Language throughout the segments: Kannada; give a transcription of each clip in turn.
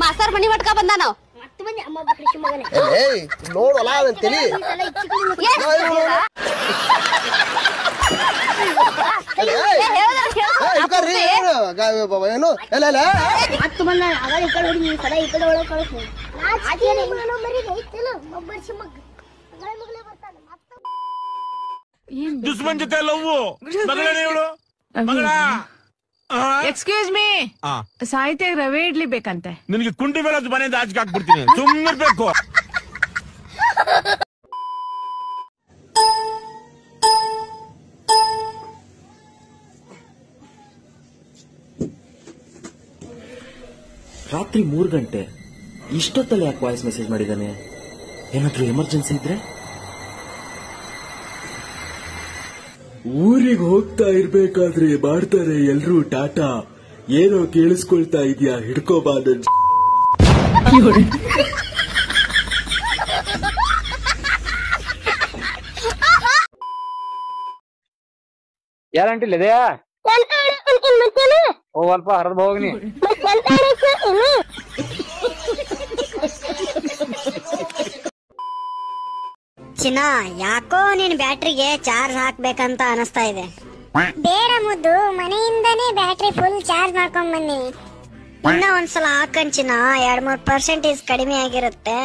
ಮಾಸ್ತರ್ ಮನಿ ಮಟ್ಕ ಮಗನೇ. ಏಯ್ ನೋಡಲ್ಲ ತಲಿ ಏನ್? ಎಲ್ಲ ಬಂದ ದುಶ್ಮನ್ ಜೊತೆ ಲವ್ ಮಗಳೇ ಇವಳು ಮಗಳ? ಎಕ್ಸ್ಕ್ಯೂಸ್ ಮೀ ಆ, ಸಾಹಿತ್ಯ ರವೆ ಇಡ್ಲಿ ಬೇಕಂತೆ. ನಿನಗೆ ಕುಂಟಿ ಅದು ಮನೆಯಿಂದ ಆಚೆಗೆ ಹಾಕ್ಬಿಡ್ತೀನಿ ಸುಮ್ಮನಿರ್ಬೇಕು ರಾತ್ರಿ ಮೂರು ಗಂಟೆ ಇಷ್ಟೊತ್ತಲ್ಲಿ ಯಾಕೆ ವಾಯ್ಸ್ ಮೆಸೇಜ್ ಮಾಡಿದ್ದಾನೆ? ಏನಾದ್ರೂ ಎಮರ್ಜೆನ್ಸಿ ಇದ್ರೆ? ಊರಿಗೆ ಹೋಗ್ತಾ ಇರ್ಬೇಕಾದ್ರೆ ಮಾಡ್ತಾರೆ ಎಲ್ರೂ ಟಾಟಾ. ಏನೋ ಕೇಳಿಸ್ಕೊಳ್ತಾ ಇದ್ಯಾ ಹಿಡ್ಕೋಬಾ ಯಾರಂಟಿಲ್ಲ ಇದೆಯಾ ಓ ಸ್ವಲ್ಪ ಹರಿದ್ ಹೋಗ್ನಿ ಚಿನ್ನ ಯಾಕೋ ನಿನ್ ಬ್ಯಾಟ್ರಿಗೆ ಚಾರ್ಜ್ ಹಾಕ್ಬೇಕಂತ ಅನಿಸ್ತಾ ಇದೆ. ಬೇರೆ ಮುದ್ದು ಮನೆಯಿಂದನೇ ಬ್ಯಾಟ್ರಿ ಫುಲ್ ಚಾರ್ಜ್ ಮಾಡ್ಕೊಂಡ್ ಬನ್ನಿ ಇನ್ನ ಒಂದ್ಸಲ ಹಾಕನ್ ಚಿನ್ನ ಎರಡ್ ಮೂರ್ ಪರ್ಸೆಂಟೇಜ್ ಕಡಿಮೆ ಆಗಿರುತ್ತೆ.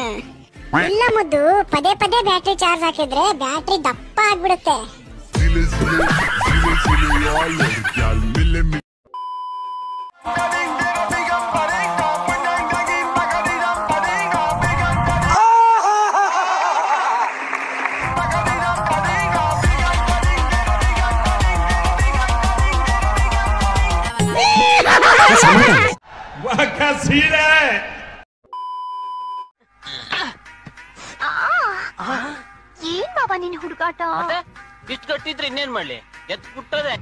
ಇಲ್ಲ ಮುದ್ದು ಪದೇ ಪದೇ ಬ್ಯಾಟ್ರಿ ಚಾರ್ಜ್ ಹಾಕಿದ್ರೆ ಬ್ಯಾಟ್ರಿ ದಪ್ಪ ಆಗ್ಬಿಡುತ್ತೆ. ಸೀರೆ ಏನ್ ಬಾಬಾ ನಿನ್ ಹುಡುಗಾಟ? ಇಷ್ಟು ಕಟ್ಟಿದ್ರೆ ಇನ್ನೇನ್ ಮಾಡ್ಲಿ? ಎತ್ ಬಿಟ್ಟದೆ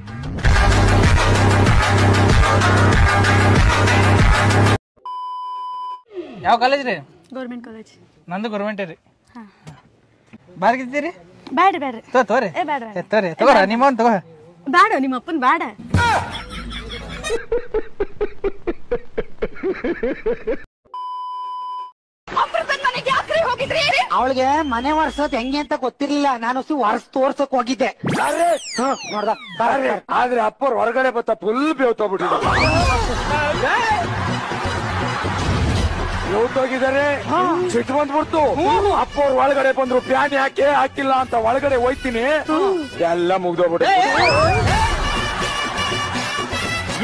ಯಾವ ಕಾಲೇಜ್ ರೀ? ಗೌರ್ಮೆಂಟ್ ಕಾಲೇಜ್ ನಂದು ಗೌರ್ಮೆಂಟ್ ರೀ. ಬಾರ್ಗಿದ್ದೀರಿ ಬ್ಯಾಡ ಬ್ಯಾಡ್ರಿ ತೋ ತೋರಿ ಏ ಬ್ಯಾಡ ಏ, ತೋರಿ ತಗೋರ ನಿಮ್ಮವನ್ ತಗೋ. ಬ್ಯಾಡ ನಿಮ್ಮ ಅಪ್ಪನ್ ಬ್ಯಾಡ. ಅವಳಿಗೆ ಮನೆ ಒರ್ಸೋದ್ ಹೆಂಗೆ ಅಂತ ಗೊತ್ತಿರ್ಲಿಲ್ಲ. ನಾನು ವರ್ಸ್ ತೋರ್ಸಕ್ ಹೋಗಿದ್ದೆ. ಹ್ಮ್, ನೋಡ್ದ? ಆದ್ರೆ ಅಪ್ಪರ್ ಹೊರಗಡೆ ಬತ್ತ ಫುಲ್ ಬೇವ್ತೋಗ್ಬಿಟ್ಟಿದ್ರು ಬೇವ್ತೋಗಿದ್ದಾರೆ ಸಿಟ್ಟು ಬಂದ್ಬಿಡ್ತು. ಅಪ್ಪವ್ರ ಒಳಗಡೆ ಬಂದ್ರು ಪ್ಯಾನ್ ಯಾಕೆ ಹಾಕಿಲ್ಲ ಅಂತ ಒಳಗಡೆ ಹೋಯ್ತೀನಿ. ಎಲ್ಲ ಮುಗ್ದೋಗ್ಬಿಟ್ಟು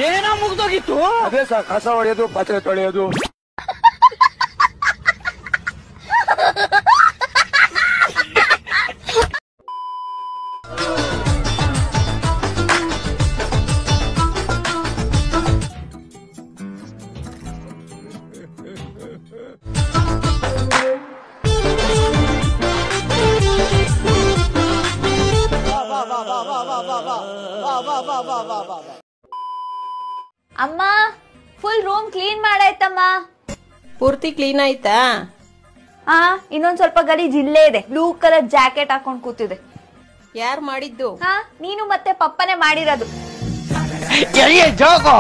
ಏನೋ ಮುಗ್ದೋಗಿತ್ತು ಅದೇ ಸರ್ ಕಸ ಹೊಡೆಯೋದು ಪಾತ್ರೆ ತೊಳೆಯೋದು ಅಮ್ಮ ಫುಲ್ ರೂಮ್ ಕ್ಲೀನ್ ಮಾಡಾಯ್ತಮ್ಮ. ಪೂರ್ತಿ ಕ್ಲೀನ್ ಆಯ್ತಾ? ಹಾ ಇನ್ನೊಂದ್ ಸ್ವಲ್ಪ ಗಲಿ ಜಿಲ್ಲೆ ಇದೆ. ಬ್ಲೂ ಕಲರ್ ಜಾಕೆಟ್ ಹಾಕೊಂಡ್ ಕೂತಿದೆ. ಯಾರ್ ಮಾಡಿದ್ದು? ಹಾ ನೀನು ಮತ್ತೆ ಪಪ್ಪನೇ ಮಾಡಿರೋದು. ಜೋಗೋ